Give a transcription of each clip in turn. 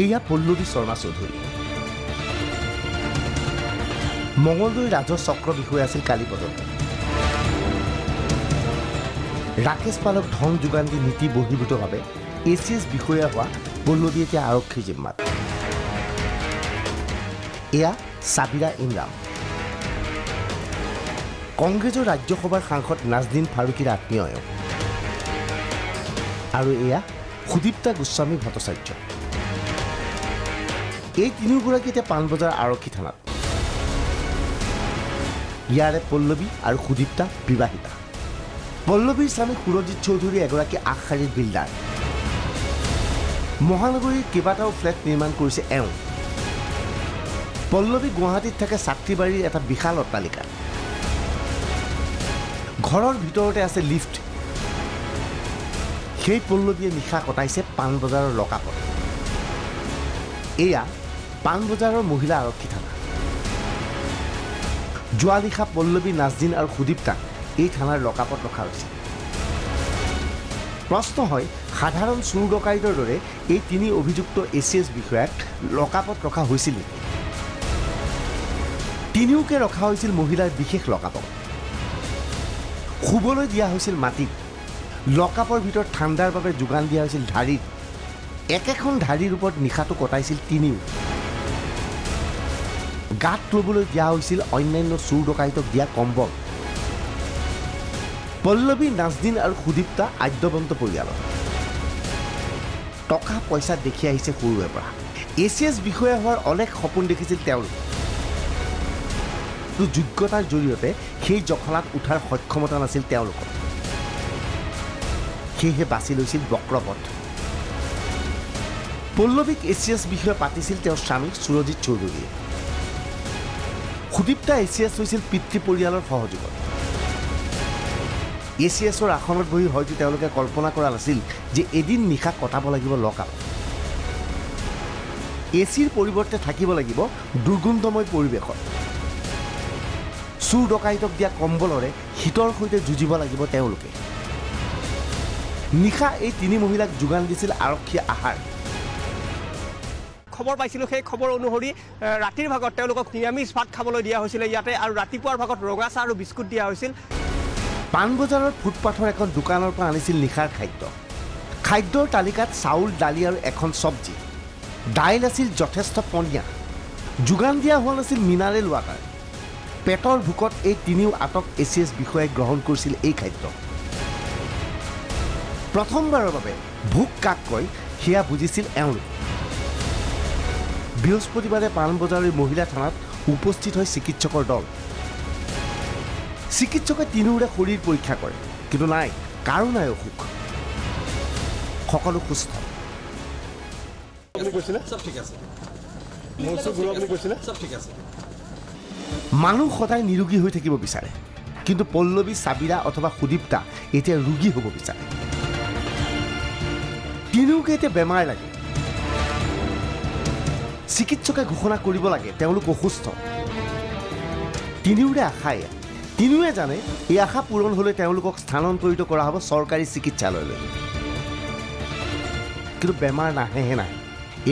এয়া পল্লৱী শৰ্মা চৌধুৰী। মঙলদৈ ৰাজহ চক্ৰ বিষয়া আছিল কালি পদত ৰাকেশ পালক ধন যোগান দি নীতি বহিৰ্ভূতভাৱে এ চি এছ বিষয়া হোৱা পল্লৱী এতিয়া আৰক্ষীৰ জিম্মাত। এয়া চাবিৰা ইমৰাম কংগ্ৰেছৰ ৰাজ্যসভাৰ সাংসদ নাজদিন ফাৰুকীৰ আত্মীয় আৰু এয়া সুদীপ্তা গোস্বামী ভট্টাচাৰ্য। এই তিনিওগৰাকী এতিয়া পাণবজাৰ আৰক্ষী থানাত। ইয়াৰে পল্লৱী আৰু সুদীপ্তা বিবাহিতা। পল্লৱীৰ স্বামী সুৰজিৎ চৌধুৰী এগৰাকী আগশাৰীৰ বিল্ডাৰ। মহানগৰীৰ কেইবাটাও ফ্লেট নিৰ্মাণ কৰিছে এওঁ। পল্লৱী গুৱাহাটীত থাকে চাত্ৰীবাৰীৰ এটা বিশাল অট্টালিকা। ঘৰৰ ভিতৰতে আছে লিফ্ট। সেই পল্লৱীয়ে নিশা কটাইছে পাণবজাৰৰ লকাপত এয়া পাণবজাৰৰ মহিলা আৰক্ষী থানা। যোৱা নিশা পল্লৱী নাজদিন আৰু সুদীপ্তাক এই থানাৰ লকাপত ৰখা হৈছে প্ৰশ্ন হয় সাধাৰণ চোৰ ডকাইতৰ দৰে এই তিনি অভিযুক্ত এ চি এছ বিষয়াক লকাপত ৰখা হৈছিল নেকি? তিনিওকে ৰখা হৈছিল মহিলাৰ বিশেষ লকাপত। শুবলৈ দিয়া হৈছিল মাটিত লকআপৰ ভিতৰত ঠাণ্ডাৰ বাবে যোগান দিয়া হৈছিল ঢাৰিত একেখন ঢাৰিৰ ওপৰত নিশাটো কটাইছিল তিনিও। গাত ল'বলৈ দিয়া হৈছিল অন্যান্য চোৰ ডকাইতক দিয়া কম্বল। পল্লৱী নাজদিন আৰু সুদীপ্তা আদ্যবন্ত পৰিয়ালৰ। টকা পইচা দেখি আহিছে সৰুৰে পৰা। এ চি এছ বিষয়া হোৱাৰ অনেক সপোন দেখিছিল তেওঁলোক। কিন্তু যোগ্যতাৰ জৰিয়তে সেই জখলাত উঠাৰ সক্ষমতা নাছিল তেওঁলোকৰ। সেয়েহে বাছি লৈছিল বক্ৰপথ। পল্লৱীক এ চি এছ বিষয়ে পাতিছিল তেওঁৰ স্বামী সুৰজিৎ চৌধুৰীয়ে। সুদীপ্তা এ চি এছ হৈছিল পিতৃ পৰিয়ালৰ সহযোগত। এ চি এছৰ আসনত বহি হয়তো তেওঁলোকে কল্পনা কৰা নাছিল যে এদিন নিশা কটাব লাগিব লকআপ এ চিৰ পৰিৱৰ্তে থাকিব লাগিব দুৰ্গন্ধময় পৰিৱেশত। চোৰ ডকাইতক দিয়া কম্বলৰে শীতৰ সৈতে যুঁজিব লাগিব তেওঁলোকে। নিশা এই তিনি মহিলাক যোগান দিছিল আৰক্ষীয়ে আহাৰ। খবৰ পাইছিলোঁ। সেই খবৰ অনুসৰি ৰাতিৰ ভাগত তেওঁলোকক নিৰামিষ ভাত খাবলৈ দিয়া হৈছিলে ইয়াতে আৰু ৰাতিপুৱাৰ ভাগত ৰঙা চাহ আৰু বিস্কুট দিয়া হৈছিল। পাণবজাৰৰ ফুটপাথৰ এখন দোকানৰ পৰা আনিছিল নিশাৰ খাদ্য। খাদ্যৰ তালিকাত চাউল দালি আৰু এখন চব্জি। দাইল আছিল যথেষ্ট পনীয়া। যোগান দিয়া হোৱা নাছিল মিনাৰেল ৱাটাৰ পেটৰ ভোকত এই তিনিও আটক এ চি এছ বিষয়াই গ্ৰহণ কৰিছিল এই খাদ্য। প্ৰথমবাৰৰ বাবে ভোক কাক কয় সেয়া বুজিছিল এওঁলোক। বৃহস্পতিবাৰে পাণবজাৰৰ মহিলা থানাত উপস্থিত হয় চিকিৎসকৰ দল। চিকিৎসকে তিনিওৰে শৰীৰ পৰীক্ষা কৰে কিন্তু নাই কাৰো নাই অসুখ। সকলো সুস্থ। আপুনি কৈছিলে? চব ঠিক আছে। মোৰ ওচৰত ঘূৰোৱা বুলি কৈছিলে? চব ঠিক আছে। মানুহ সদায় নিৰোগী হৈ থাকিব বিচাৰে কিন্তু পল্লৱী চাবিৰা অথবা সুদীপ্তা এতিয়া ৰোগী হ'ব বিচাৰে। তিনিওকে এতিয়া বেমাৰ লাগে। চিকিৎসকে ঘোষণা কৰিব লাগে তেওঁলোক অসুস্থ তিনিওৰে আশা এয়া তিনিওৱে জানে এই আশা পূৰণ হ'লে তেওঁলোকক স্থানান্তৰিত কৰা হ'ব চৰকাৰী চিকিৎসালয়লৈ। কিন্তু বেমাৰ নাহেহে নাহে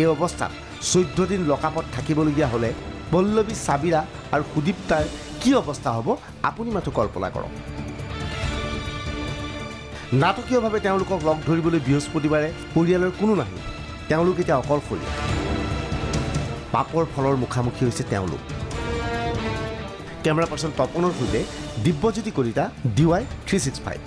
এই অৱস্থাত চৈধ্য দিন লকআপত থাকিবলগীয়া হ'লে পল্লৱী চাবিৰা আৰু সুদীপ্তাৰ কি অৱস্থা হ'ব আপুনি মাথো কল্পনা কৰক। নাটকীয়ভাৱে তেওঁলোকক লগ ধৰিবলৈ বৃহস্পতিবাৰে পৰিয়ালৰ কোনো নাহিল তেওঁলোক এতিয়া অকলশৰীয়া। পাপৰ ফলৰ মুখামুখি হৈছে তেওঁলোক। কেমেৰা পাৰ্চন তপনৰ সৈতে Dibyajyoti Kalita D Y three six five.